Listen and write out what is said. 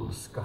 busca.